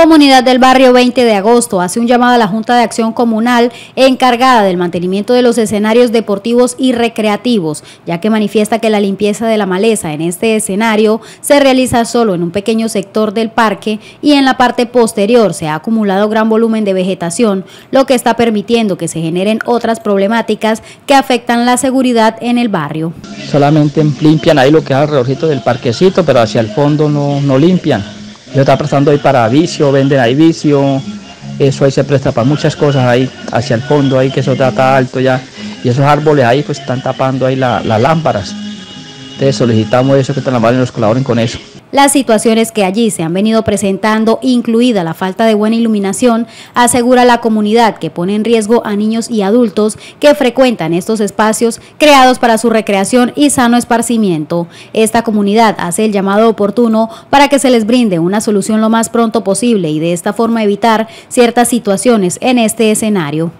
Comunidad del Barrio 20 de agosto hace un llamado a la Junta de Acción Comunal encargada del mantenimiento de los escenarios deportivos y recreativos, ya que manifiesta que la limpieza de la maleza en este escenario se realiza solo en un pequeño sector del parque y en la parte posterior se ha acumulado gran volumen de vegetación, lo que está permitiendo que se generen otras problemáticas que afectan la seguridad en el barrio. Solamente limpian ahí lo que es alrededor del parquecito, pero hacia el fondo no, no limpian yo está prestando ahí para vicio, venden ahí vicio, eso ahí se presta para muchas cosas ahí, hacia el fondo ahí que eso está alto ya, y esos árboles ahí pues están tapando ahí las lámparas. Entonces solicitamos eso que y nos colaboren con eso. Las situaciones que allí se han venido presentando, incluida la falta de buena iluminación, asegura la comunidad que pone en riesgo a niños y adultos que frecuentan estos espacios creados para su recreación y sano esparcimiento. Esta comunidad hace el llamado oportuno para que se les brinde una solución lo más pronto posible y de esta forma evitar ciertas situaciones en este escenario.